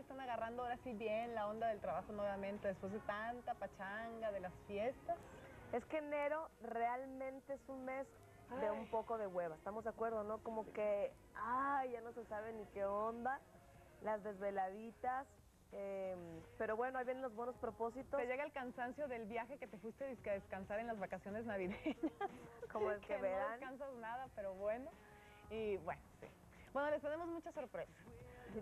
están agarrando ahora sí bien la onda del trabajo nuevamente después de tanta pachanga, de las fiestas. Es que enero realmente es un mes de un poco de hueva, ¿estamos de acuerdo, no? Como que, ay, ya no se sabe ni qué onda, las desveladitas, eh, pero bueno, ahí vienen los buenos propósitos. Te llega el cansancio del viaje que te fuiste a descansar en las vacaciones navideñas. Como el que, no verán. descansas nada, pero bueno. Y bueno, sí. Bueno, les tenemos muchas sorpresas.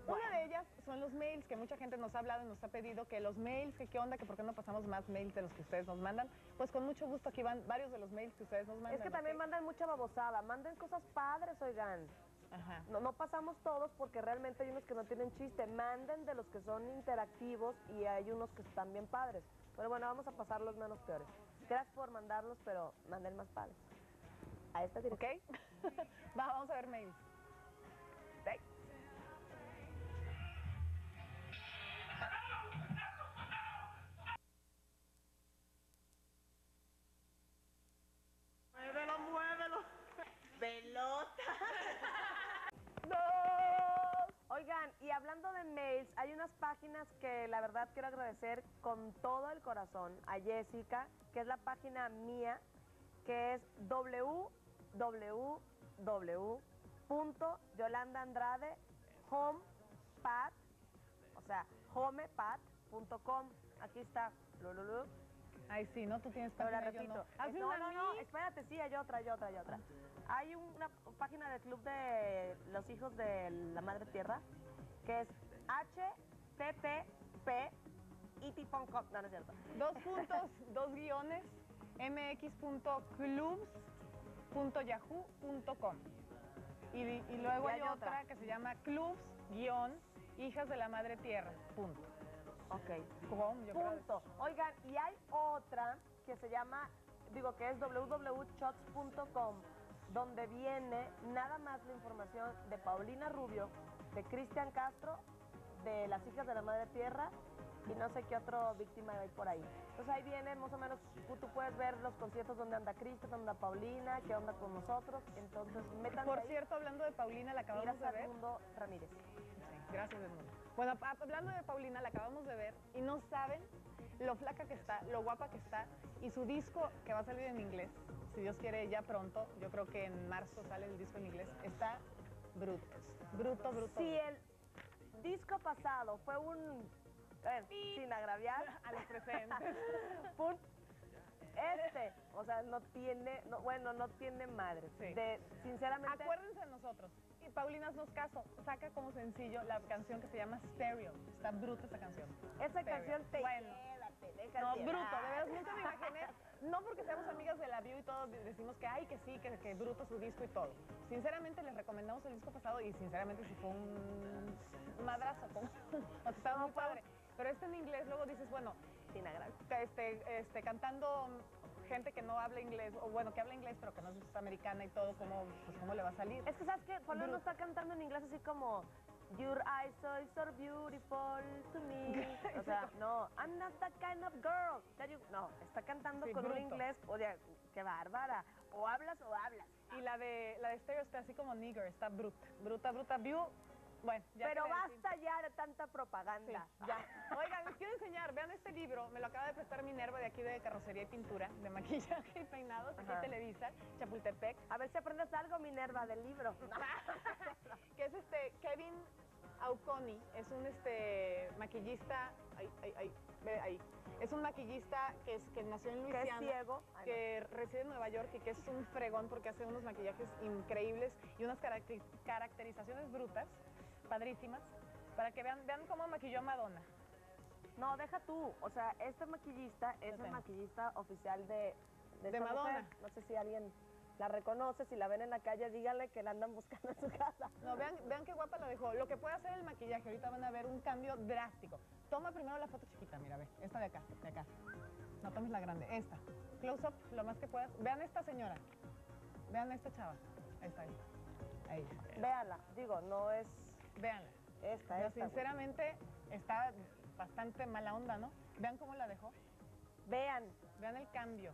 Una de ellas son los mails, que mucha gente nos ha hablado y nos ha pedido que los mails, que qué onda, que por qué no pasamos más mails de los que ustedes nos mandan. Pues con mucho gusto aquí van varios de los mails que ustedes nos mandan. Es que también ¿ok? mandan mucha babosada, manden cosas padres, oigan. Ajá. No, no pasamos todos porque realmente hay unos que no tienen chiste. Manden de los que son interactivos y hay unos que están bien padres. Pero bueno, vamos a pasar los menos peores. Gracias por mandarlos, pero manden más padres. A esta ¿Ok? dirección. Va, vamos a ver mails. Hay unas páginas que la verdad quiero agradecer con todo el corazón a Jessica, que es la página mía, que es www.yolandaandrade.homepad, o sea, homepad.com. Aquí está. lululú. Ay, sí, ¿no? Tú tienes Ahora página, yo repito. no. No, no, no, mí. espérate, sí, hay otra, hay otra, hay otra. Hay una página del Club de los Hijos de la Madre Tierra que es http itiponcom. No, no es cierto. Dos puntos, dos guiones, mx.clubs.yahoo.com. Y, y luego Y hay hay otra otra. que se llama clubs guion hijas de la madre tierra. Punto. Ok. Com, yo creo. Punto. Oigan, y hay otra que se llama, digo que es www.shots.com, donde viene nada más la información de Paulina Rubio, de Cristian Castro, de las hijas de la Madre Tierra y no sé qué otro víctima hay por ahí. Entonces ahí viene más o menos, tú, puedes ver los conciertos donde anda Cristian, donde anda Paulina, qué onda con nosotros. Entonces, métanse Por ahí. cierto, hablando de Paulina, la acabamos de ver. Mundo Ramírez. Sí, gracias, Edmundo. Bueno, hablando de Paulina, la acabamos de ver y no saben lo flaca que está, lo guapa que está y su disco que va a salir en inglés, si Dios quiere ya pronto, yo creo que en marzo sale el disco en inglés, está bruto, bruto, bruto. Si el disco pasado fue un... ver, sin agraviar, a los presentes. Este, o sea, no tiene, no, bueno, no tiene madre. Sí. De, sinceramente, Acuérdense de nosotros. Y Paulina, haznos caso, saca como sencillo la canción que se llama Stereo. Está bruta esa canción. esa Stereo. canción te Bueno. No, bruto, de veras, nunca me imaginé. No porque seamos amigas de la View y todos decimos que ay, que sí, que, que bruto su disco y todo. Sinceramente les recomendamos el disco pasado y sinceramente sí fue un, madrazo, como, estaba muy padre. Pero este en inglés luego dices, bueno, este, este, cantando gente que no habla inglés, o bueno, que habla inglés pero que no es americana y todo, ¿cómo, pues, ¿cómo le va a salir? Es que, ¿sabes qué? Paulina no está cantando en inglés así como Your eyes are so beautiful to me. O sea, no, I'm not that kind of girl. that you-" No, está cantando Sí, con un inglés, o sea, qué bárbara. O hablas o hablas. Y la de, la de Stereo está así como nigger, está bruta, bruta, bruta, View. Bueno, ya Pero basta ya de tanta Sí, propaganda. ya. Oigan, les quiero enseñar, vean este libro, me lo acaba de prestar Minerva de aquí de carrocería y pintura, de maquillaje y peinados, aquí Ajá. Televisa, Chapultepec, A ver si aprendes algo, Minerva, del libro. que es este Kevin Auconi, es un este maquillista, ay, ay, ay, ve ahí, es un maquillista que, es, que nació en que es Luisiana. ciego. Ay, no. que reside en Nueva York y que es un fregón porque hace unos maquillajes increíbles y unas caracter- caracterizaciones brutas, padrísimas, para que vean, vean cómo maquilló a Madonna. No, deja tú. O sea, este maquillista es el tengo. maquillista oficial de, De Madonna. mujer. No sé si alguien la reconoce, si la ven en la calle, díganle que la andan buscando en su casa. No, vean, vean qué guapa la dejó. Lo que puede hacer el maquillaje, ahorita van a ver un cambio drástico. Toma primero la foto chiquita, mira, ve, esta de acá, de acá. No tomes la grande, esta. Close up, lo más que puedas. Vean esta señora. Vean esta chava. Ahí está, ahí. Ahí. Digo, no es Véanla. esta, Pero esta. güey. sinceramente está bastante mala onda, ¿no? Vean cómo la dejó. Vean. Vean el cambio.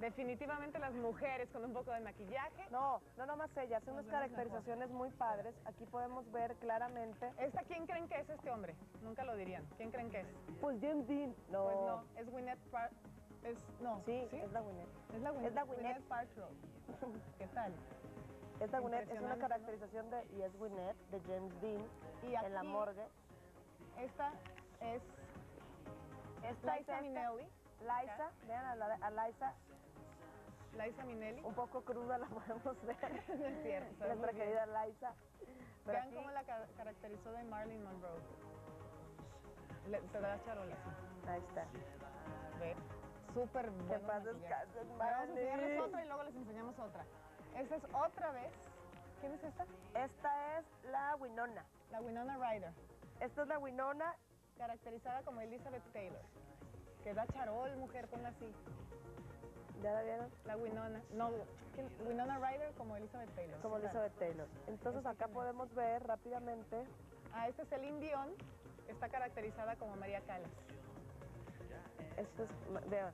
Definitivamente las mujeres con un poco de maquillaje. No, no nomás ella, hace unas caracterizaciones muy padres. Aquí podemos ver claramente. ¿Esta quién creen que es este hombre? Nunca lo dirían. ¿Quién creen que es? Pues James Dean. No. Pues no, es Gwyneth Par es no, Sí, es la Gwyneth. es la Gwyneth, es la Gwyneth. Paltrow. ¿Qué tal? Es la Gwyneth, es una caracterización de, y es Gwyneth, de James Dean, Y en la morgue. Esta es Esta es Liza esta, Minnelli. Liza, vean a, la, a Liza, Liza Minnelli. un poco cruda la podemos ver. No es cierto, Nuestra muy bien. querida Liza. Pero Vean aquí, cómo la ca- caracterizó de Marilyn Monroe. Le, te da charola, sí. ahí está. Ve. Súper Que bueno. maquillaje. descanses, Vamos a enseñarles otra y luego les enseñamos otra. Esta es otra vez. ¿Quién es esta? Esta es la Winona. La Winona Ryder, Esta es la Winona. caracterizada como Elizabeth Taylor. Que da charol, mujer, ponla así. ¿Ya la vieron? La Winona. No. Winona Ryder como Elizabeth Taylor. Como. Elizabeth Taylor. Entonces acá podemos ver rápidamente. Ah, este es Celine Dion. Está caracterizada como María Callas. Esto es, vean.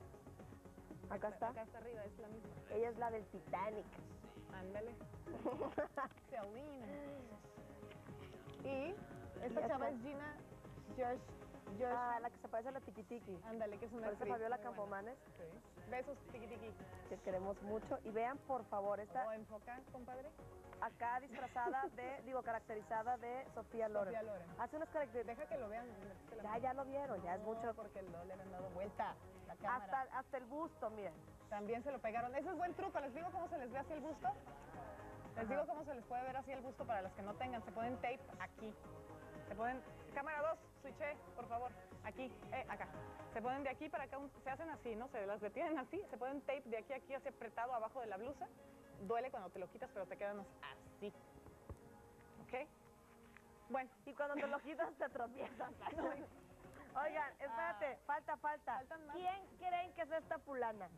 Acá está. Acá está arriba, es la misma. Ella es la del Titanic. Ándale. Celine. Y esta Y chava acá. es Gina George. George Ah, la que se parece a la Tiki Tiki. Ándale, que es una actriz Fabiola. Campomanes, Sí. Besos, tiqui tiqui. que queremos mucho. Y vean, por favor, esta ¿O enfoca, compadre? acá disfrazada de, digo, caracterizada de Sofía Loren. Sofía Loren. Hace unas características. Deja que lo vean. que Ya, ya lo vieron, ya es mucho. porque no le habían dado vuelta la cámara. Hasta, hasta el busto, miren. También se lo pegaron. Ese es buen truco. ¿Les digo cómo se les ve así el busto? Les digo cómo se les puede ver así el busto para los que no tengan. Se ponen tape aquí. Se ponen... Cámara 2, switché, por favor. Aquí, eh, acá. Se ponen de aquí para acá. Se hacen así, ¿no? Se las detienen así. Se ponen tape de aquí a aquí, así apretado abajo de la blusa. Duele cuando te lo quitas, pero te quedan así. ¿Ok? Bueno, Y cuando te lo quitas, te tropiezas. Oigan, espérate, falta, falta. Ah. Faltan más. ¿Quién creen que es esta fulana?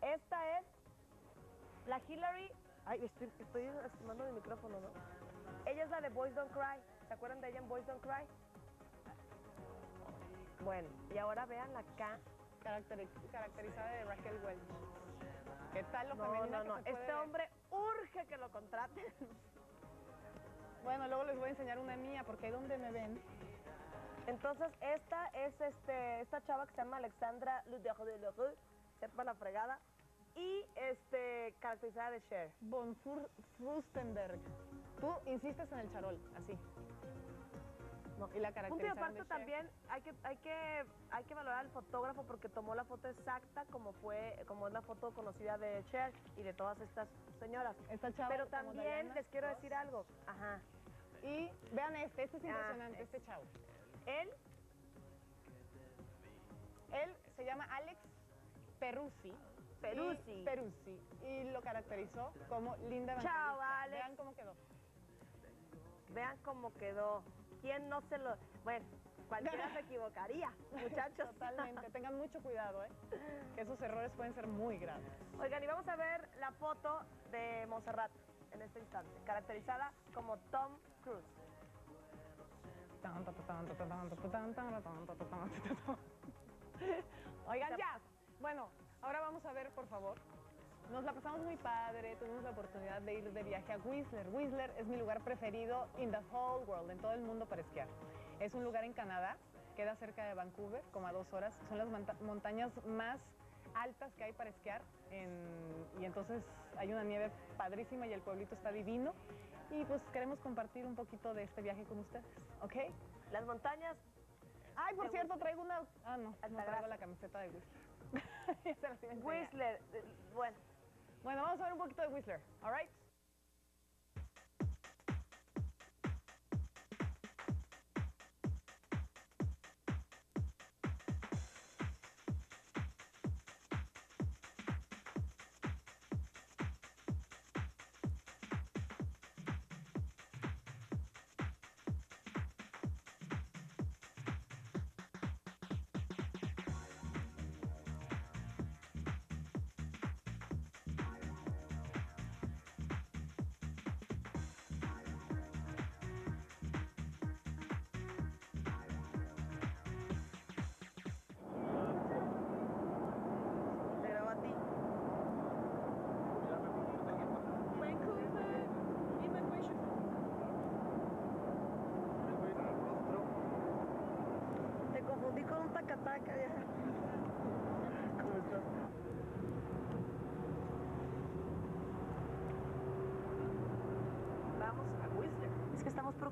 Esta es la Hillary. Ay, estoy, estoy estimando mi micrófono, ¿no? Ella es la de Boys Don't Cry. ¿Se acuerdan de ella en Boys Don't Cry? Bueno, y ahora vean acá. caracteri- caracterizada de Raquel Welch. ¿Qué tal lo No, no, que no. puede Este ver? hombre urge que lo contraten. Bueno, luego les voy a enseñar una mía, porque ahí donde me ven, Entonces, esta es este, esta chava que se llama Alexandra Ludereux, sepa la fregada, y este, caracterizada de Cher. von Fur- Furstenberg. Tú insistes en el charol, así. Y la Punto y caracterización aparte también hay que, hay que, hay que valorar al fotógrafo porque tomó la foto exacta como fue, como es la foto conocida de Cher y de todas estas señoras. Esta chava Pero también Diana les quiero decir algo. Ajá. Y vean este, este es Ah, impresionante, este. este chavo. Él, Él se llama Alex Peruzzi. Peruzzi. Y, Peruzzi. Y lo caracterizó como linda Chao. Alex. Vean cómo quedó. vean cómo quedó. ¿Quién no se lo...? Bueno, cualquiera se equivocaría, muchachos. Totalmente. Tengan mucho cuidado, ¿eh? Que esos errores pueden ser muy graves. Oigan, y vamos a ver la foto de Montserrat en este instante, caracterizada como Tom Cruise. Oigan, ya. Bueno, ahora vamos a ver, por favor. Nos la pasamos muy padre, tuvimos la oportunidad de ir de viaje a Whistler. Whistler es mi lugar preferido in the whole world, en todo el mundo para esquiar. Es un lugar en Canadá, queda cerca de Vancouver, como a dos horas. Son las monta- montañas más altas que hay para esquiar en- y entonces hay una nieve padrísima y el pueblito está divino. Y pues queremos compartir un poquito de este viaje con ustedes, ¿ok? Las montañas, Ay, por cierto, traigo una... Ah, no, no traigo la camiseta de Whistler. Whistler, eh, bueno, Bueno, vamos a ver un poquito de Whistler, all right?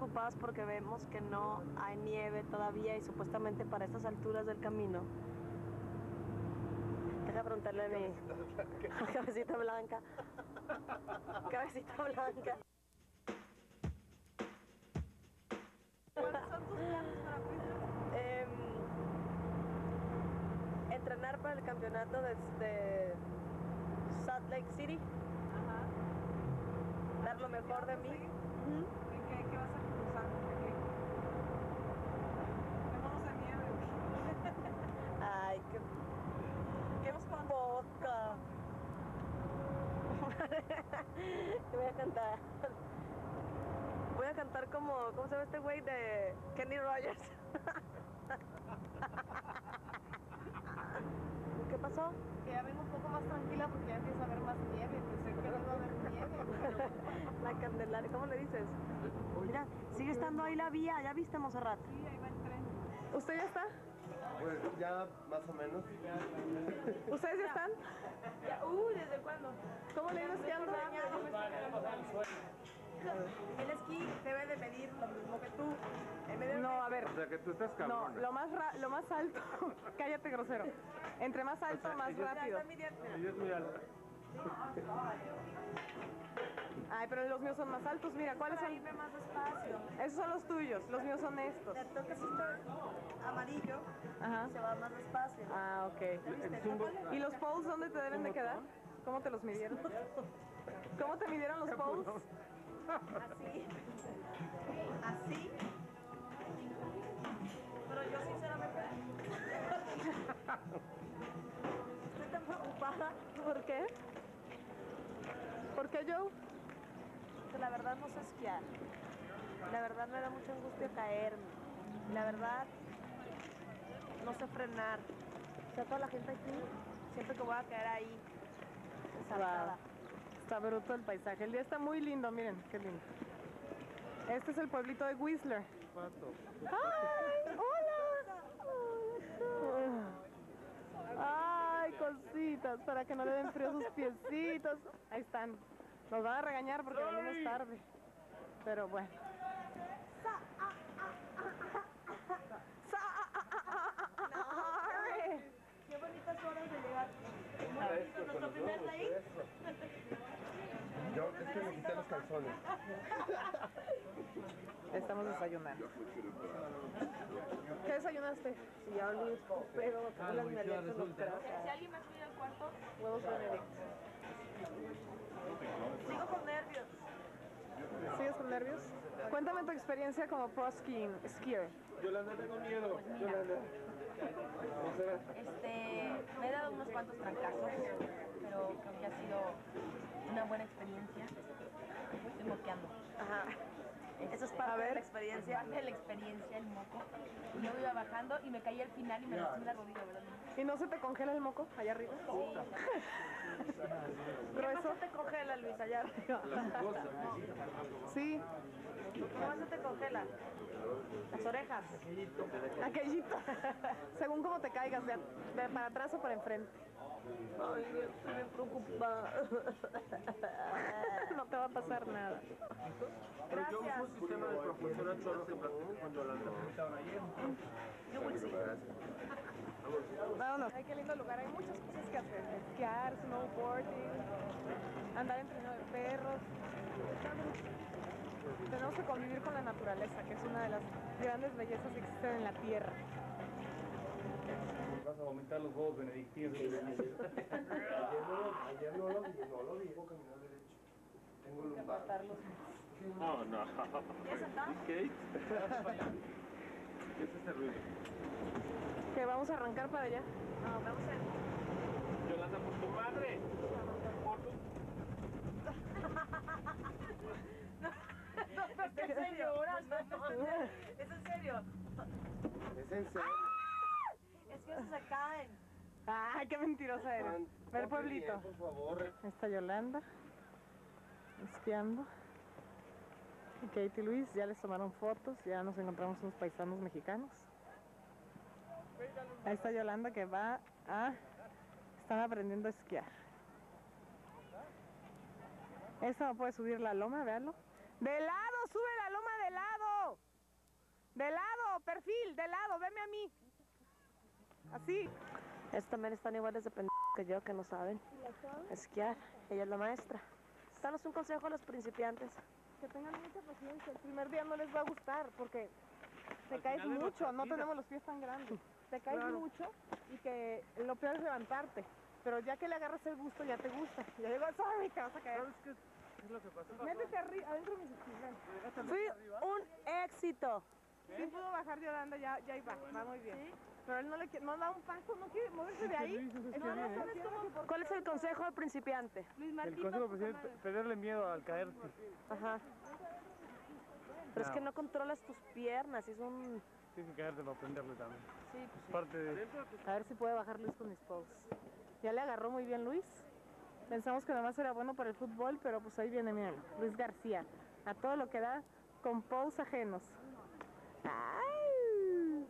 Preocupadas porque vemos que no hay nieve todavía y supuestamente para estas alturas del camino. Deja preguntarle a mi cabecita blanca. Cabecita blanca. ¿Cuáles son tus planes para Whistler? entrenar para el campeonato de, de Salt Lake City. Dar lo mejor de mí. Ujú. ¿En qué, qué vas a cruzar? ¿En qué? ¿Tenemos de nieve? Qué, qué poca. Te voy a cantar. Voy a cantar como, ¿cómo se llama este güey de Kenny Rogers? ¿Qué pasó? Que ya vengo un poco más tranquila porque ya empieza a haber más nieve. Pensé que no iba a haber nieve, pero La Candelaria, ¿cómo le dices? Mira, sigue estando ahí la vía, ¿ya viste Monserrat? Sí, ahí va el tren. ¿Usted ya está? Pues ya más o menos. ¿Ustedes ya están? Uy, ¿desde cuándo? ¿Cómo le ha ido esquiando? El esquí debe de medir lo mismo que tú. En vez de No, a ver. O sea que tú estás No, cabrón. lo más, ra- lo más alto. Cállate, grosero. Entre más alto, más rápido. Ella es muy alta. Ay, pero los míos son más altos. Mira, ¿cuáles son? Más despacio. Esos son los tuyos. Los míos son estos. Te tocas este amarillo, Ajá. se va más despacio. Ah, ok. ¿Y los poles dónde te deben de quedar? ¿Cómo te los midieron? ¿Cómo te midieron los poles? Así. Así. Pero yo sinceramente estoy tan preocupada ¿Por qué? ¿Por qué, Joe? que la verdad no sé esquiar. La verdad me da mucha angustia caerme. La verdad no sé frenar. O sea, toda la gente aquí, siempre que voy a caer ahí, saltada. Está bruto el paisaje. El día está muy lindo, miren, qué lindo. Este es el pueblito de Whistler. ¡Ay! ¡Hola! ¡Ay, cositas! Para que no le den frío sus piecitos. Ahí están. Nos van a regañar porque venimos tarde. Pero bueno. Sorry. Qué bonitas horas de llegar. Muy Ah, bonito nuestro primer. Yo es que me quité los calzones. Estamos desayunando. ¿Qué desayunaste? Sí, ya olvidé, pero las merletas no creo. Si alguien me cuida el cuarto, Huevos Benedict. Sigo con nervios. ¿Sigues con nervios? Cuéntame tu experiencia como pro skiing, skier. Yolanda, tengo miedo. Yolanda. Este, me he dado unos cuantos trancazos, pero creo que ha sido una buena experiencia. Estoy moqueando. Ajá. Eso es parte A de ver. la experiencia. Parte de la experiencia, el moco. Y luego iba bajando y me caí al final y me lastimé la rodilla, ¿verdad? ¿Y no se te congela el moco allá arriba? ¿Qué ¿Grueso? más se te congela, Luis, allá arriba? Sí, ¿Qué más se te congela? Las orejas. aquellito. Según cómo te caigas, de, de para atrás o para enfrente. Ay, estoy bien preocupada. No te va a pasar nada. Pero yo uso Gracias. un sistema de propulsión a chorro que platiqué con Yolanda. You will see. Vámonos. Ay, qué lindo lugar. Hay muchas cosas que hacer. Esquiar, snowboarding, andar en trineo de perros. Tenemos que convivir con la naturaleza, que es una de las grandes bellezas que existen en la tierra. Los huevos benedictinos. Ayer no, lo- ayer no lo no lo. Puedo caminar derecho. Tengo lumbar. No, no. ¿Qué es ese ruido? Que vamos a arrancar para allá. No, vamos a... Yolanda, por tu madre. Por tu... ¿Es en serio? ¿Es en serio? Es en serio. Es que esos se caen. ¡Ay, qué mentirosa eres! Ve el pueblito. bien, Por favor. Ahí está Yolanda, esquiando. Y Katie y Luis ya les tomaron fotos, ya nos encontramos unos paisanos mexicanos. Ahí está Yolanda que va a... Están aprendiendo a esquiar. Eso no puede subir la loma, véanlo. ¡De lado! ¡Sube la loma de lado! ¡De lado! ¡Perfil! ¡De lado! ¡Veme a mí! Así. Estos también están iguales de pendejos que yo, que no saben esquiar. Ella es la maestra. Danos un consejo a los principiantes. Que tengan mucha paciencia. El primer día no les va a gustar porque te caes mucho. No tenemos los pies tan grandes. Te caes mucho y que lo peor es levantarte. Pero ya que le agarras el gusto, ya te gusta. Ya digo, sorry, que vas a caer. ¿Sabes qué es lo que pasa? Métete arriba, adentro de mis esquinas. Fui un éxito. Sí pudo bajar Yolanda, ya, ya iba, va muy bien. Pero él no le quiere, no da un paso, no quiere moverse de ahí. No, no sabes cómo. ¿Cuál es el consejo al principiante? Luis El Martín. consejo va pues, poca es perderle miedo al caerte. Ajá. Pero es que no controlas tus piernas, es un... Tienes que caerte para aprenderle también. Sí, pues Es parte de... A ver si puede bajar Luis con mis poses. Ya le agarró muy bien Luis. Pensamos que nomás era bueno para el fútbol, pero pues ahí viene, miren, Luis García. A todo lo que da con poses ajenos. ¡Ay!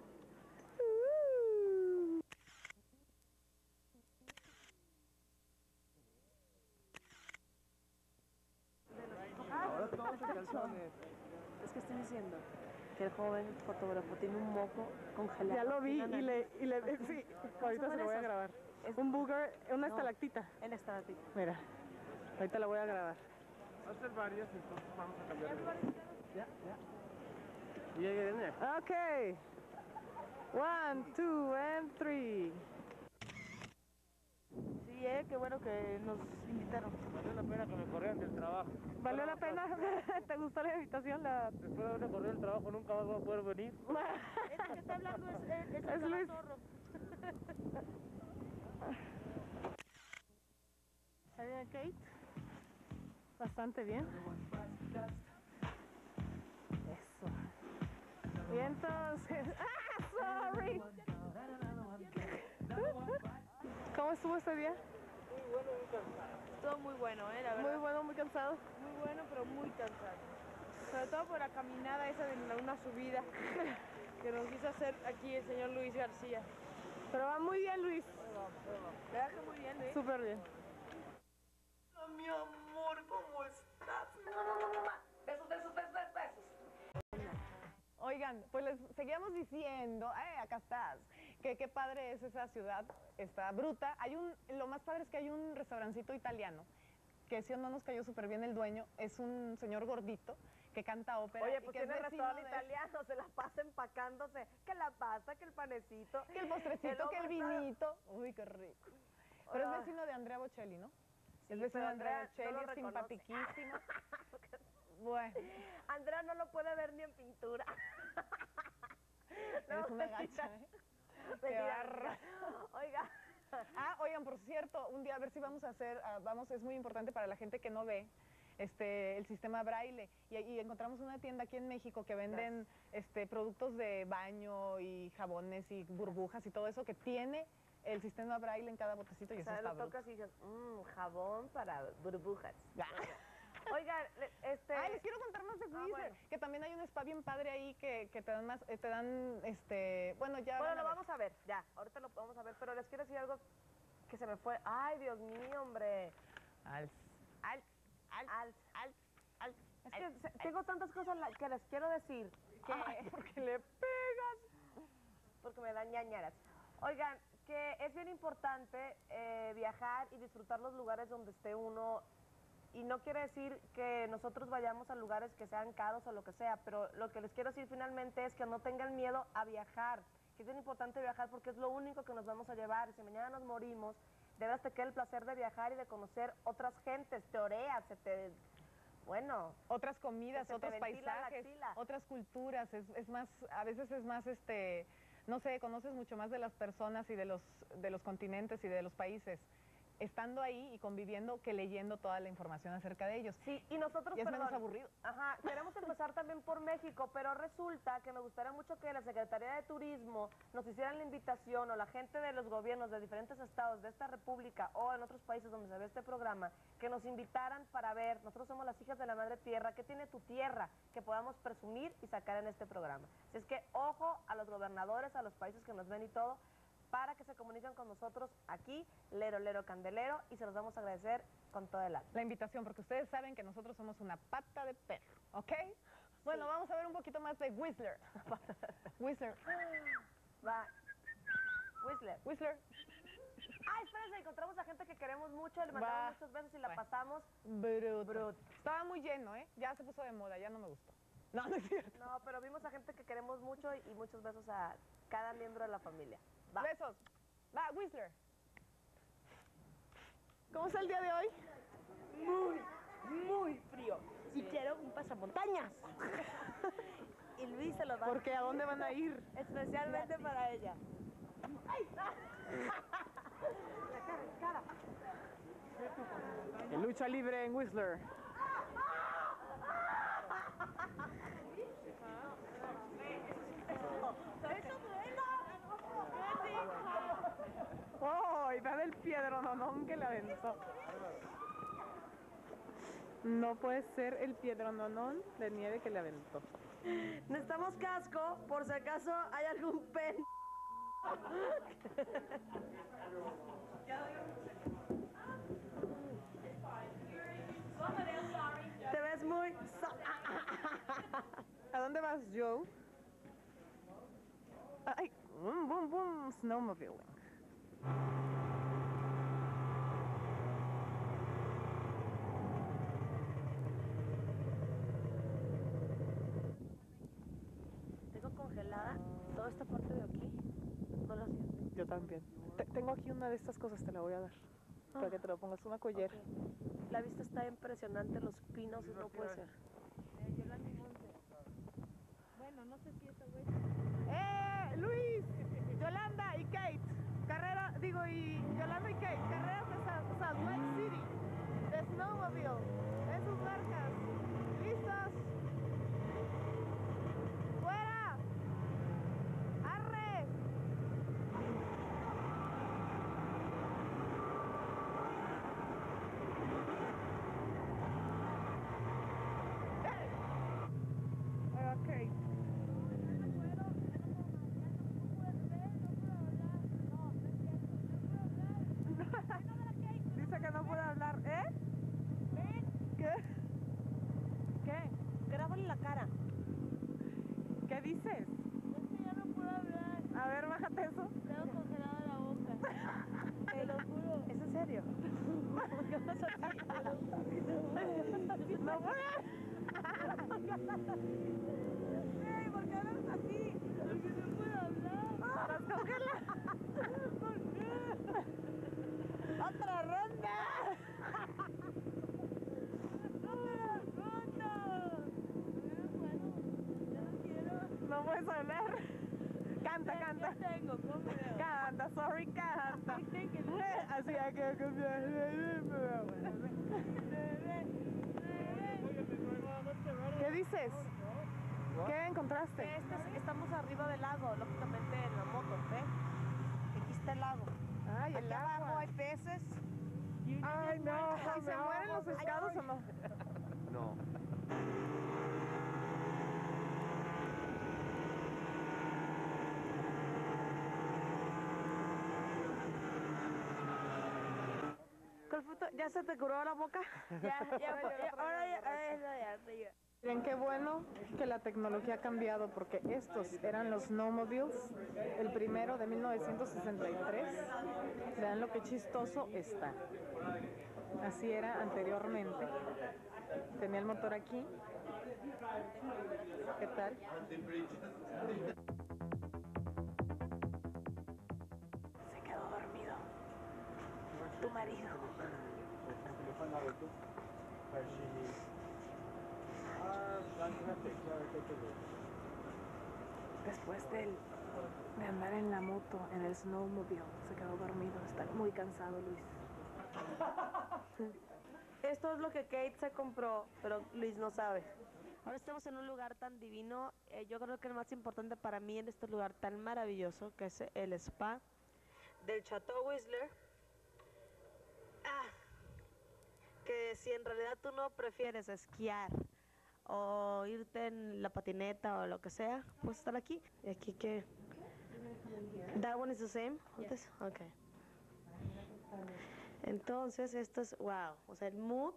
Uh. Es que estoy diciendo que el joven fotógrafo tiene un moco congelado. Ya lo vi y le, y le sí, ahorita se lo voy a grabar. Es- Un booger, una No. estalactita. En esta aquí. Mira, ahorita la voy a grabar. Va a ser varias, entonces vamos a cambiar de... Ya, ya. Y ya viene. Ok. One, two, and three. Sí, eh, qué bueno que nos invitaron. Valió la pena que me corrieran del trabajo. ¿Valió la pena? ¿Te gustó la invitación? La... Después de haberme corrido del trabajo nunca más voy a poder venir. Este que está hablando es, es, es, Es Luis. Zorro. Ahí viene Kate. Bastante bien. Y entonces... ¡Ah, sorry! ¿Cómo estuvo este día? Todo muy bueno, ¿eh? La Muy verdad. bueno, muy cansado. Muy bueno, pero muy cansado. Sobre todo por la caminada esa de una subida que nos hizo hacer aquí el señor Luis García. Pero va muy bien, Luis. ¿Verdad que muy bien, eh? Súper bien. Mi amor, ¿cómo estás? Besos, besos, Oigan, pues les seguíamos diciendo, eh, acá estás, que qué padre es esa ciudad, está bruta. Hay un, lo más padre es que hay un restaurancito italiano, que sí o no nos cayó súper bien el dueño, es un señor gordito que canta ópera. Oye, y pues que es tiene restaurante de- italiano, se la pasa empacándose. Que la pasta, que el panecito. Que el postrecito, que el vinito. Uy, qué rico. Pero es Ah. vecino de Andrea Bocelli, ¿no? Sí, es vecino de Andrea Andrea no Bocelli, es reconoce. simpatiquísimo. bueno, Andrea no lo puede ver ni en pintura. una mentira, gacha, ¿eh? mentira. Oiga, Ah, oigan, por cierto, un día a ver si vamos a hacer, ah, vamos, es muy importante para la gente que no ve este, el sistema braille. Y, y encontramos una tienda aquí en México que venden este, productos de baño y jabones y burbujas y todo eso que tiene el sistema braille en cada botecito y o eso sea, está lo tocas y dices, mmm, jabón para burbujas. Ah. Oigan, le- este... Ay, les quiero contar más de Ah, Freezer, bueno. que también hay un spa bien padre ahí que, que te dan más, eh, te dan, este, bueno, ya Bueno, lo ver. vamos a ver, ya, ahorita lo vamos a ver, pero les quiero decir algo que se me fue. Ay, Dios mío, hombre. Alz, alz, alz, Alz. alz, alz. Es que se- tengo tantas cosas la- que les quiero decir que Ay, porque le pegas. porque me dan ñañaras. Oigan, que es bien importante eh, viajar y disfrutar los lugares donde esté uno. Y no quiere decir que nosotros vayamos a lugares que sean caros o lo que sea, pero lo que les quiero decir finalmente es que no tengan miedo a viajar. Que es importante viajar porque es lo único que nos vamos a llevar. Si mañana nos morimos, de veras te queda el placer de viajar y de conocer otras gentes, te oreas, se te... Bueno, otras comidas, otros paisajes, otras culturas, es, es más, a veces es más, este, no sé, conoces mucho más de las personas y de los, de los continentes y de los países estando ahí y conviviendo que leyendo toda la información acerca de ellos. Sí, y nosotros, Y es menos aburrido. Ajá, queremos empezar también por México, pero resulta que nos gustaría mucho que la Secretaría de Turismo nos hicieran la invitación o la gente de los gobiernos de diferentes estados de esta república o en otros países donde se ve este programa, que nos invitaran para ver, nosotros somos las hijas de la madre tierra, ¿qué tiene tu tierra? Que podamos presumir y sacar en este programa. Así es que ojo a los gobernadores, a los países que nos ven y todo, para que se comuniquen con nosotros aquí, Lero Lero Candelero, y se los vamos a agradecer con todo el alma. La invitación, porque ustedes saben que nosotros somos una pata de perro, ¿ok? Bueno, vamos a ver un poquito más de Whistler. Whistler. Va. Whistler. Whistler. Ah, espérense, encontramos a gente que queremos mucho, le Va. mandamos muchos besos y la Bueno. pasamos. Bruto. Bruto. Estaba muy lleno, ¿eh? Ya se puso de moda, ya no me gustó. No, no es cierto. No, pero vimos a gente que queremos mucho y, y muchos besos a cada miembro de la familia. Va. Besos. Va, Whistler. ¿Cómo está el día de hoy? Muy, muy frío. Y quiero un pasamontañas. Y Luis se lo da Porque ¿a dónde van a ir? especialmente para ella. En lucha libre en Whistler. Da del piedrononón que le aventó. No puede ser el piedrononón de nieve que le aventó. Necesitamos casco por si acaso hay algún pen. Te ves muy... ¿A dónde vas, Joe? Ay, boom, boom, boom, snowmobiling. Tengo congelada toda esta parte de aquí. No lo siento. Yo también. Te- tengo aquí una de estas cosas, te la voy a dar. Para que te lo pongas una collera. La vista está impresionante, los pinos, no puede ser. ¡Eh, Luis! Yolanda y Kate. Carrera, digo, y Yolanda y Kate. Carreras de Lake City. De Snowmobile. En sus marcas. ¿Listos? ¡Fuera! ¡Arre! Ok. Dice que no puede hablar. ¿Eh? ¿Qué? ¿Qué? Grábale la cara. ¿Qué dices? ya no puedo hablar. A ver, bájate eso. Tengo congelada la boca. Te lo juro. ¿Es en serio? No puede. Ey, ¿por qué hablas así? Porque no puedo hablar. Estás congelada. ¡Otra ronda! No puedes hablar. Canta, canta. tengo, cómelo. Canta, sorry, canta. Así hay que ¿Qué dices? ¿Qué encontraste? Este es- estamos arriba del lago, lógicamente en la moto, ¿ve? Aquí está el lago. Ay, el Aquí abajo agua. hay peces. Ay, no. ¿Y se mueren los pescados o no? No. ¿Cuál fue tu- ¿Ya se te curó la boca? Ya, ya, ya, ahora ya, ahora ya, ya, ya. Miren qué bueno que la tecnología ha cambiado porque estos eran los snowmobiles, el primero de 1963. Vean lo que chistoso está. Así era anteriormente. Tenía el motor aquí. ¿Qué tal? Se quedó dormido. Tu marido. Después del- de andar en la moto, en el snowmobile, se quedó dormido. Está muy cansado, Luis. Esto es lo que Kate se compró, pero Luis no sabe. Ahora estamos en un lugar tan divino. eh, yo creo que el más importante para mí en este lugar tan maravilloso, que es el spa del Chateau Whistler. Ah, que si en realidad tú no prefieres esquiar o irte en la patineta o lo que sea, puedes estar aquí. Y aquí que... That one is the same? This? Okay. Entonces, esto es, wow, o sea, el mood.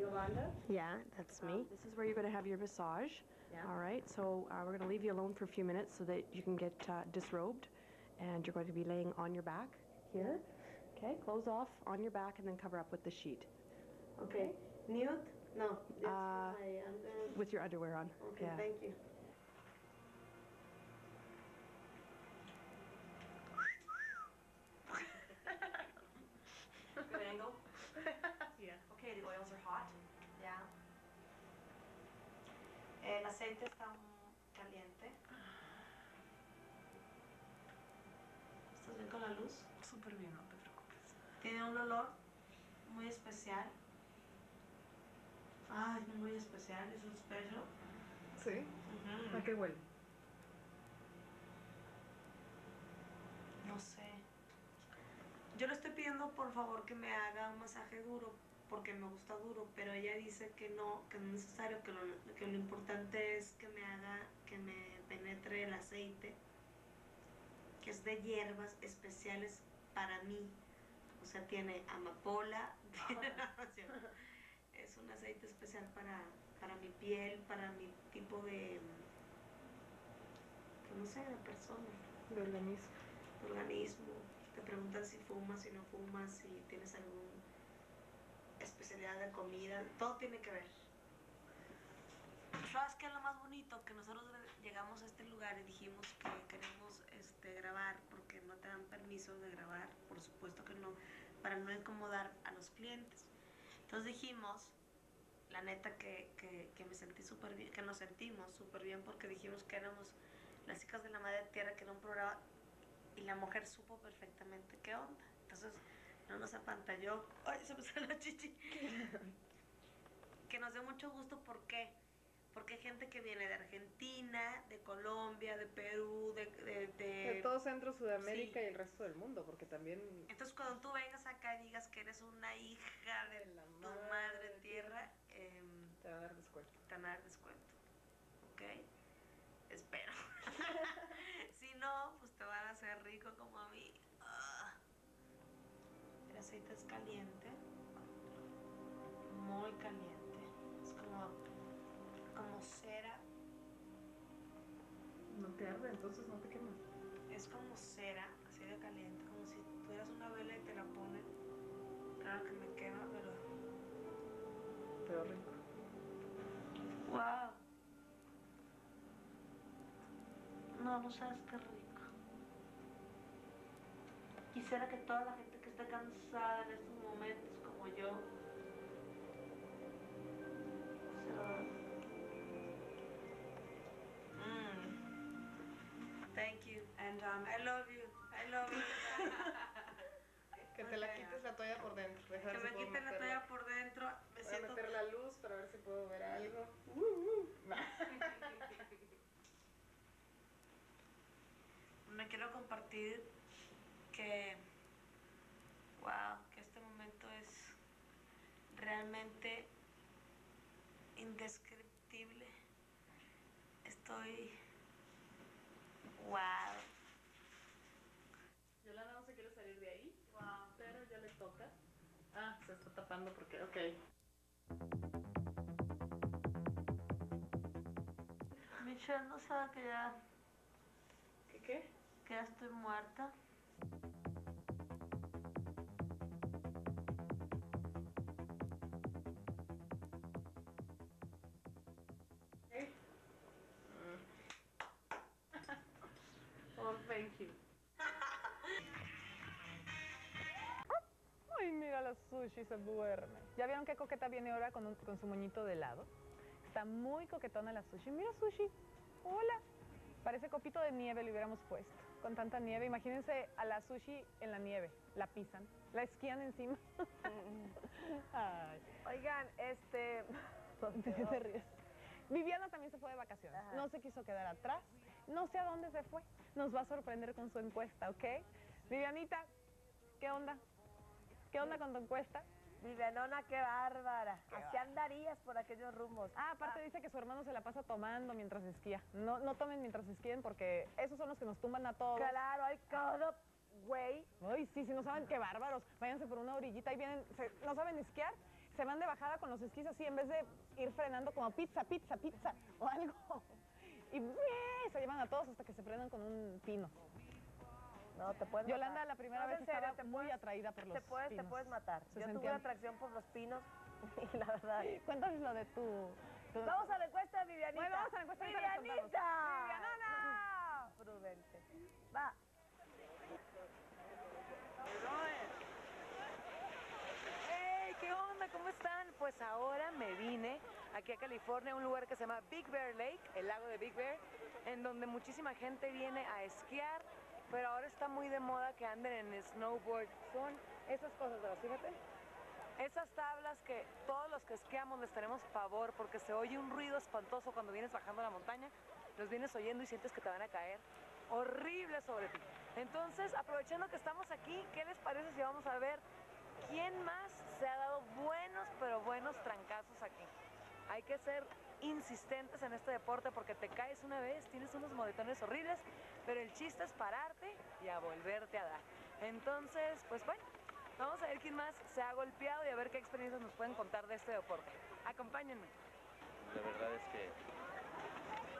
Yolanda, Yeah, that's me. um, this is where you're going to have your massage. Yeah. All right, so uh, we're going to leave you alone for a few minutes so that you can get uh, disrobed. And you're going to be laying on your back here. Okay, clothes off on your back and then cover up with the sheet Okay. Nude? No. Uh, I'm gonna- with your underwear on. Okay, yeah. thank you. Good angle? yeah. Okay, the oils are hot. Ya. El aceite está caliente. ¿Estás bien con la luz? Un olor muy especial. Ay, muy especial, es un special. ¿Sí? ¿A qué huele? No sé. Yo le estoy pidiendo por favor que me haga un masaje duro porque me gusta duro, pero ella dice que no, que no es necesario, que lo, que lo importante es que me haga, que me penetre el aceite, que es de hierbas especiales para mí. O sea, tiene amapola, tiene es un aceite especial para, para mi piel, para mi tipo de, que no sé, de persona De organismo. te preguntan si fumas, si no fumas, si tienes alguna especialidad de comida, todo tiene que ver. ¿Sabes qué es lo más bonito? Que nosotros llegamos a este lugar y dijimos que queremos este, grabar te dan permiso de grabar, por supuesto que no, para no incomodar a los clientes. Entonces dijimos, la neta que, que, que me sentí súper bien, que nos sentimos súper bien porque dijimos que éramos las hijas de la madre tierra, que era un programa y la mujer supo perfectamente qué onda. Entonces no nos apantalló. Ay, se me salió la chichi. que nos dio mucho gusto, ¿por qué? Porque hay gente que viene de Argentina, de Colombia, de Perú, de... de, de- De todo Centro, Sudamérica Sí. y el resto del mundo, porque también Entonces cuando tú vengas acá y digas que eres una hija de la tu madre tierra, em, te va a dar descuento. te van a dar descuento. ¿Ok? Espero. si no, pues te van a hacer rico como a mí. Ah. El aceite es caliente. Muy caliente. Cera. No te arde, entonces no te quemas. Es como cera, así de caliente. Como si tuvieras una vela y te la ponen. Claro que me quema, pero... Pero rico. ¡Wow! No, no sabes qué rico. Quisiera que toda la gente que esté cansada en estos momentos como yo se lo- And um, I love you. I love you. Que te la quites la toalla por dentro. Deja que si me quiten la toalla por dentro. Me Voy a meter la luz para ver si puedo ver algo. Uh, uh. me quiero compartir que, wow, que este momento es realmente indescriptible. Estoy, wow, Yolanda no se quiere salir de ahí, wow. pero ya le toca. Ah, se está tapando porque, ok. Michelle no sabe que ya, ¿Qué qué? que ya estoy muerta. Sushi, se duerme. ¿Ya vieron qué coqueta viene ahora con, un- con su moñito de helado? Está muy coquetona la sushi. Mira, sushi. Hola. Parece copito de nieve le hubiéramos puesto. con tanta nieve. Imagínense a la sushi en la nieve, la pisan, la esquían encima. Ay, Oigan, este... ¿de qué te ríes? Viviana también se fue de vacaciones, Ajá. no se quiso quedar atrás, no sé a dónde se fue, nos va a sorprender con su encuesta, ¿ok? Vivianita, ¿qué onda? ¿Qué onda con tu encuesta? Vivianona, qué bárbara. Así andarías por aquellos rumbos. Ah, aparte dice que su hermano se la pasa tomando mientras esquía. No, no tomen mientras esquíen porque esos son los que nos tumban a todos. Claro, hay cada güey. Ay, sí, si no saben qué bárbaros. Váyanse por una orillita y vienen, se- no saben esquiar, se van de bajada con los esquís así en vez de ir frenando como pizza, pizza, pizza o algo. Y ¡eh! se llevan a todos hasta que se frenan con un pino. No, te puedes Yolanda matar. la primera No, vez serio, estaba te muy puedes- atraída por los Te puedes, te pinos. puedes matar. Se Yo tuve sentían- atracción por los pinos y la verdad. Cuéntanos lo de tu... tu- Vamos a la encuesta de Vivianita. Bueno, vamos a la encuesta, contamos. ¡Vivianita! ¡Vivianona! Prudente. Va. ¡Hey! ¿Qué onda? ¿Cómo están? Pues ahora me vine aquí a California, a un lugar que se llama Big Bear Lake, el lago de Big Bear, en donde muchísima gente viene a esquiar, pero ahora está muy de moda que anden en snowboard. Son esas cosas, ¿verdad? Fíjate. Esas tablas que todos los que esquiamos les tenemos pavor porque se oye un ruido espantoso cuando vienes bajando la montaña, los vienes oyendo y sientes que te van a caer horrible sobre ti. Entonces, aprovechando que estamos aquí, ¿qué les parece si vamos a ver quién más se ha dado buenos, pero buenos trancazos aquí? Hay que ser insistentes en este deporte porque te caes una vez, tienes unos moretones horribles, pero el chiste es pararte y a volverte a dar. Entonces, pues bueno, vamos a ver quién más se ha golpeado y a ver qué experiencias nos pueden contar de este deporte. Acompáñenme. La verdad es que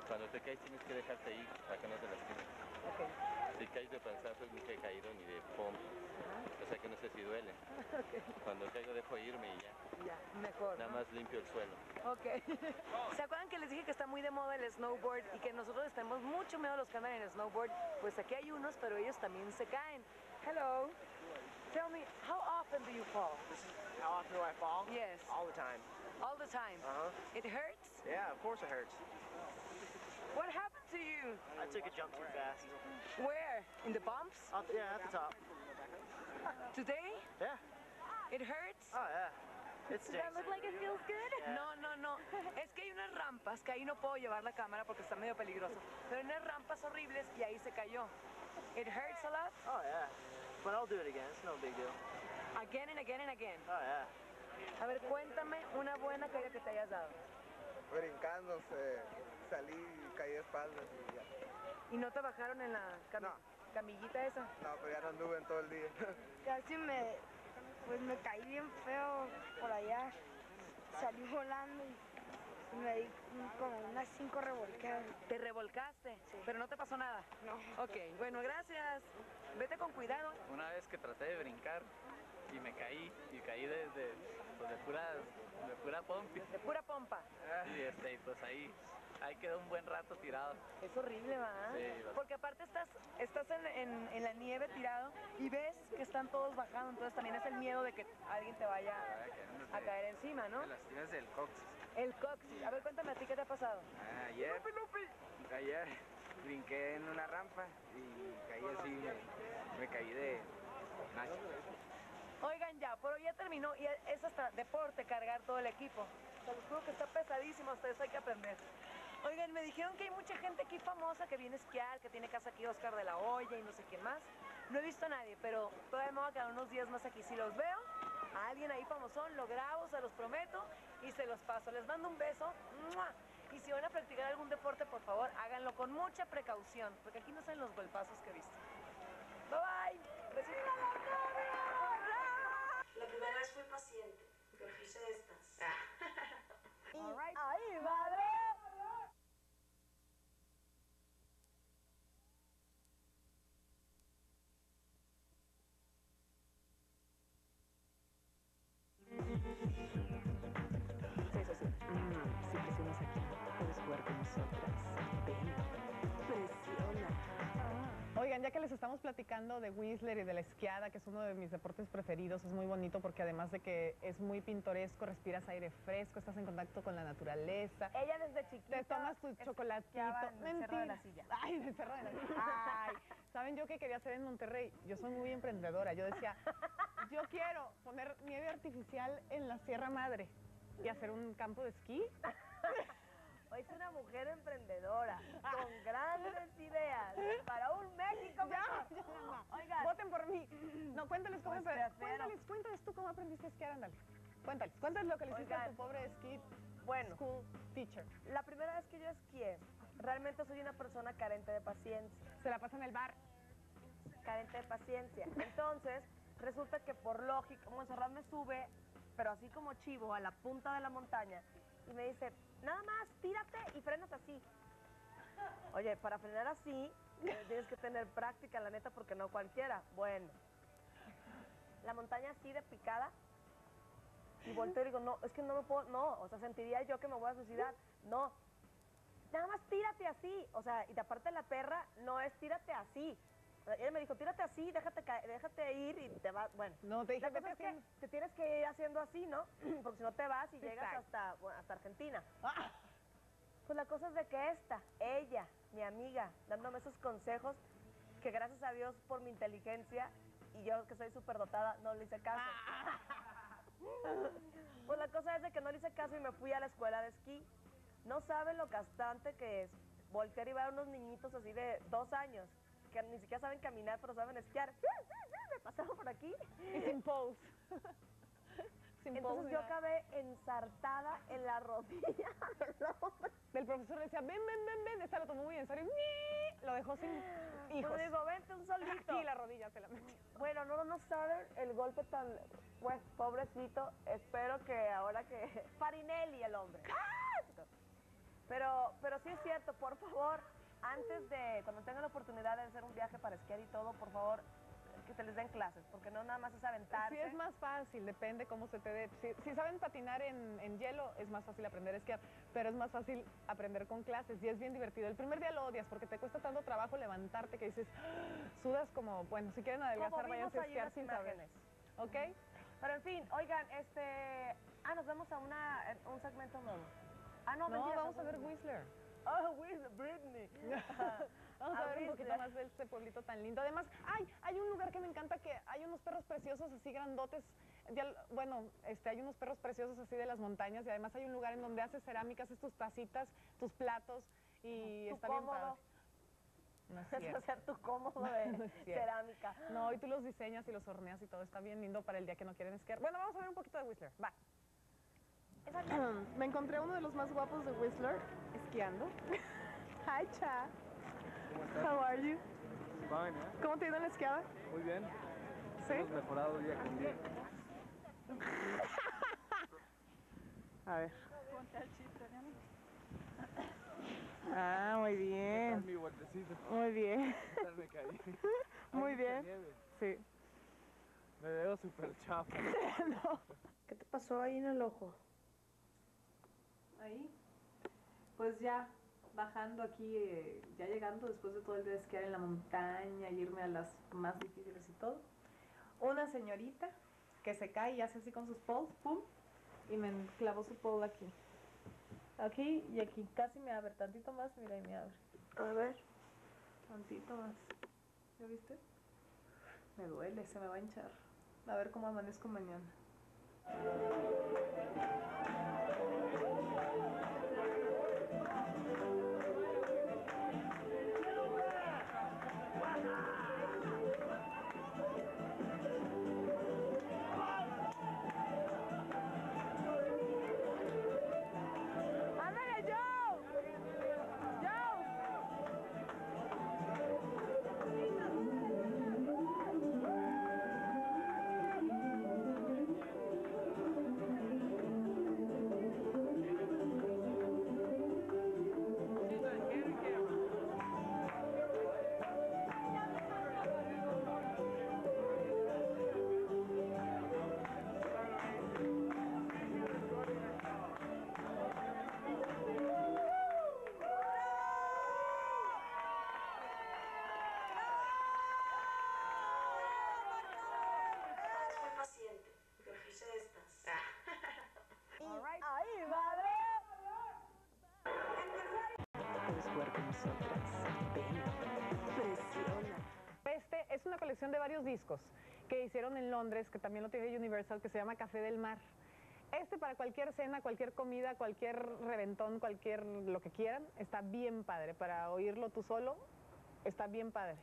cuando te caes tienes que dejarte ir para que no te lastimes. Si caes de panzazo nunca he caído ni de pom. O sea que no sé si duele. Cuando caigo dejo irme y ya. Ya, mejor. Nada ¿no? más limpio el suelo. Ok. ¿Se acuerdan que les dije que está muy de moda el snowboard y que nosotros tenemos mucho miedo a los que andan en snowboard? Pues aquí hay unos, pero ellos también se caen. Hello. Tell me, how often do you fall? How often do I fall? Yes. All the time. All the time. Uh-huh. It hurts? Yeah, of course it hurts. What happened to you? I took a jump too fast. Where? In the bumps? Up, yeah, at the top. Today? Yeah. It hurts? Oh, yeah. It stinks. like it feels good? No, no, no. Es que hay unas rampas que ahí no puedo llevar la cámara porque está medio peligroso. Pero hay unas rampas horribles y ahí se cayó. It hurts a lot? Oh, yeah. But I'll do it again. It's no big deal. Again and again and again. Oh, yeah. A ver, cuéntame una buena caída que te hayas dado. brincándose, salí y caí de espaldas y ya. ¿Y no te bajaron en la cami- No. camillita esa? No, pero ya no anduve en todo el día. Casi me, pues me caí bien feo por allá. Salí volando y me di como unas cinco revolcadas. ¿Te revolcaste? Pero no te pasó nada. No. Ok, bueno, gracias. Vete con cuidado. Una vez que traté de brincar y me caí, y caí de, de, pues de pura, de pura pompi. De pura pompa. Y este, y pues ahí, ahí quedó un buen rato tirado. Es horrible, ¿va? Sí. Porque aparte estás, estás en, en- en la nieve tirado y ves que están todos bajando, entonces también es el miedo de que alguien te vaya a caer encima, ¿no? Te lastimas el coxis. El coxis. A ver, cuéntame a ti qué te ha pasado. Ayer, ayer brinqué en una rampa y caí así, me, me caí de nacho. Oigan, ya, pero ya terminó y es hasta deporte cargar todo el equipo. Se los juro que está pesadísimo, ustedes hay que aprender. Oigan, me dijeron que hay mucha gente aquí famosa que viene a esquiar, que tiene casa aquí Oscar de la Hoya y no sé quién más. No he visto a nadie, pero todavía me voy a quedar unos días más aquí. Si los veo, a alguien ahí famosón, lo grabo, se los prometo y se los paso. Les mando un beso. ¡mua! Y si van a practicar algún deporte, por favor, háganlo con mucha precaución, porque aquí no saben los golpazos que he visto. Bye bye. Reciban la. La primera vez fui paciente, pero hice estas. ¡Ahí, madre! Ya que les estamos platicando de Whistler y de la esquiada, que es uno de mis deportes preferidos, es muy bonito porque además de que es muy pintoresco, respiras aire fresco, estás en contacto con la naturaleza. Ella desde chiquita. Te tomas tu chocolatito. en el Cerro de la Mentira. Silla. Ay, en el cerro de la silla. Ay, ¿saben yo qué quería hacer en Monterrey? Yo soy muy emprendedora. Yo decía, yo quiero poner nieve artificial en la Sierra Madre y hacer un campo de esquí. Es una mujer emprendedora, con grandes ideas, para un México Ya, ya. Oigan, Voten por mí. No, cuéntales cómo Pues. Cuéntales, cuéntales tú cómo aprendiste a esquiar, ándale. Cuéntales, cuéntales lo que le hiciste a tu pobre esquí bueno, school teacher. la primera vez que yo esquié, realmente soy una persona carente de paciencia. Se la pasa en el bar. carente de paciencia. Entonces, resulta que por lógica, Montserrat me sube, pero así como chivo, a la punta de la montaña, y me dice, nada más, tírate y frenas así. Oye, para frenar así, eh, tienes que tener práctica, la neta, porque no cualquiera. Bueno, la montaña así de picada, y volteo y digo, no, es que no me puedo, no, o sea, sentiría yo que me voy a suicidar. No, nada más tírate así. O sea, y de la perra no es tírate así. Ella me dijo, tírate así, déjate, caer- déjate ir y te vas. Bueno, No, te dije, la cosa es que te tienes que ir haciendo así, ¿no? Porque si no te vas y llegas hasta, bueno, hasta Argentina. Ah, Pues la cosa es de que esta, ella, mi amiga, dándome esos consejos que gracias a Dios por mi inteligencia y yo que soy súper dotada, no le hice caso. Pues la cosa es de que no le hice caso y me fui a la escuela de esquí. No saben lo castante que es voltear y ver a unos niñitos así de dos años que ni siquiera saben caminar pero saben esquiar. Me pasaron por aquí. y sin pose. sin Entonces yo acabé ensartada en la rodilla del profesor le decía, ven, ven, ven, ven. Esta lo tomó muy en serio. Lo dejó sin hijos. Pues digo, vente un solito. Aquí la rodilla se la metió. Bueno, no, no saben el golpe tan, pues, pobrecito. Espero que ahora que... Farinelli el hombre. Pero, pero sí es cierto, por favor, antes de, cuando tengan la oportunidad de hacer un viaje para esquiar y todo, por favor, que se les den clases, porque no nada más es aventarse. Sí, es más fácil, depende cómo se te dé. Si, si saben patinar en, en hielo, es más fácil aprender a esquiar, pero es más fácil aprender con clases y es bien divertido. El primer día lo odias porque te cuesta tanto trabajo levantarte que dices, "Ah", sudas como, bueno, si quieren adelgazar, váyanse a esquiar sin saber. imágenes. ¿Ok? Pero en fin, oigan, este... Ah, nos vemos a una, un segmento nuevo. Ah, no, No, mentira, vamos a ver Whistler. Whistler. Ah, Whistler, Britney. Vamos a ver un poquito más de este pueblito tan lindo. Además, ay, hay un lugar que me encanta que hay unos perros preciosos así grandotes. Bueno, este, hay unos perros preciosos así de las montañas y además hay un lugar en donde haces cerámica, haces tus tacitas, tus platos y está bien padre. No es cierto. hacer tu cómodo de No cerámica. No, y tú los diseñas y los horneas y todo está bien lindo para el día que no quieren esquiar. Bueno, vamos a ver un poquito de Whistler. Va. Me encontré uno de los más guapos de Whistler esquiando. Hi, Cha. How are you? Fine, ¿eh? ¿Cómo te ha ido en la esquiada? Muy bien. ¿Sí? Hemos mejorado día con día. A ver. Ah, muy ¿Qué tal bien. mi vueltecito? Muy bien. ¿Qué tal me caí? Muy bien. Sí. Me veo súper chafa. no. ¿Qué te pasó ahí en el ojo? Ahí. Pues ya, bajando aquí, eh, ya llegando después de todo el día de esquiar en la montaña y irme a las más difíciles y todo. Una señorita que se cae y hace así con sus poles, pum, y me clavó su pole aquí. Aquí y aquí, casi me abre, tantito más, mira, y me abre. A ver. Tantito más. ¿Ya viste? Me duele, se me va a hinchar. A ver cómo amanezco mañana. Nosotras. Ven. Este es una colección de varios discos que hicieron en Londres, que también lo tiene Universal, que se llama Café del Mar. Este para cualquier cena, cualquier comida, cualquier reventón, cualquier lo que quieran, está bien padre. Para oírlo tú solo, está bien padre.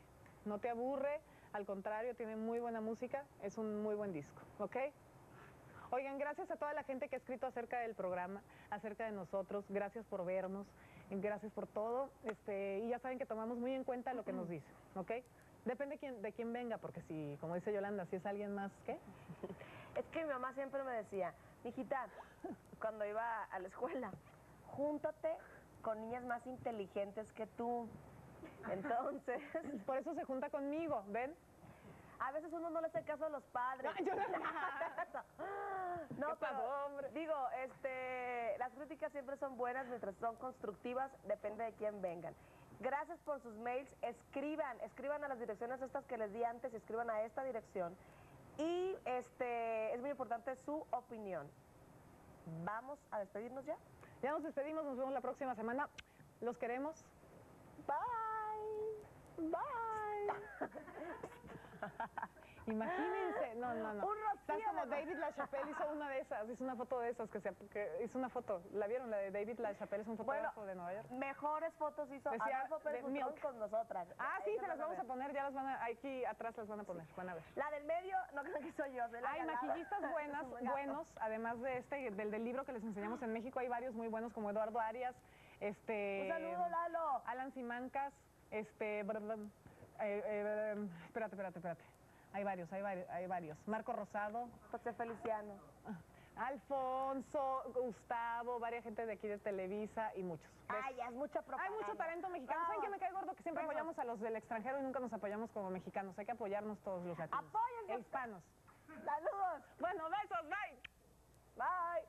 No te aburre, al contrario, tiene muy buena música, es un muy buen disco, ¿ok? Oigan, gracias a toda la gente que ha escrito acerca del programa, acerca de nosotros, gracias por vernos, gracias por todo, este, y ya saben que tomamos muy en cuenta lo que nos dicen, ¿ok? Depende quién, de quién venga, porque si, como dice Yolanda, si es alguien más, ¿qué? Es que mi mamá siempre me decía, mijita, cuando iba a la escuela, júntate con niñas más inteligentes que tú. Entonces, Por eso se junta conmigo, ¿ven? A veces uno no le hace caso a los padres. No, yo no- No, ¿Qué pasó, pero, hombre? digo, este, las críticas siempre son buenas mientras son constructivas, depende de quién vengan. Gracias por sus mails, escriban, escriban a las direcciones estas que les di antes, escriban a esta dirección. Y este, es muy importante su opinión. Vamos a despedirnos ya. Ya nos despedimos, nos vemos la próxima semana. Los queremos. Bye. Bye. Imagínense, no, no, no. Un rocío Estás como David LaChapelle hizo una de esas, hizo una foto de esas que se que hizo una foto. ¿La vieron? La de David LaChapelle es un fotógrafo de Nueva York. Mejores fotos hizo Decía Adolfo Pérez con nosotras. Ah, sí, se las vamos a poner, ya las van a, aquí atrás las van a poner, van a ver. La del medio, no creo que soy yo. soy la Hay maquillistas buenas, buenos, además de este, del, del libro que les enseñamos en México, hay varios muy buenos como Eduardo Arias, este... Un saludo, Lalo. Alan Simancas, este... brr, brr, eh, eh, espérate, espérate, espérate. Hay varios, hay varios, hay varios. Marco Rosado, José Feliciano. Alfonso, Gustavo, varias gente de aquí de Televisa y muchos. Ay, es mucha Hay mucho talento mexicano. ¿Saben qué me cae gordo? Que siempre Vamos. apoyamos a los del extranjero y nunca nos apoyamos como mexicanos. Hay que apoyarnos todos los latinos. Apóyense. E hispanos. Saludos. Bueno, besos, bye. Bye.